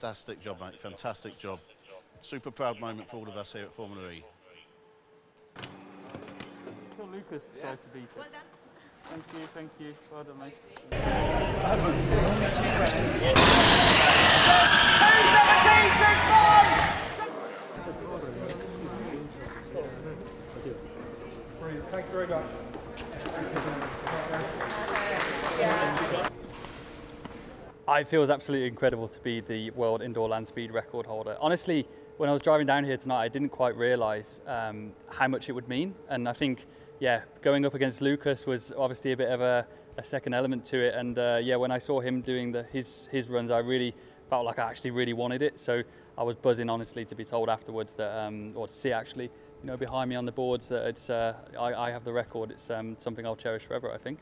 Fantastic job, mate. Fantastic job. Super proud moment for all of us here at Formula E. Until Lucas tries to beat it. Well done. Thank you, thank you. Well done, mate. Thank you very much. It feels absolutely incredible to be the world indoor land speed record holder. Honestly, when I was driving down here tonight, I didn't quite realise um, how much it would mean. And I think, yeah, going up against Lucas was obviously a bit of a, a second element to it. And uh, yeah, when I saw him doing the, his, his runs, I really felt like I actually really wanted it. So I was buzzing, honestly, to be told afterwards that, um, or to see actually, you know, behind me on the boards that it's, uh, I, I have the record. It's um, something I'll cherish forever, I think.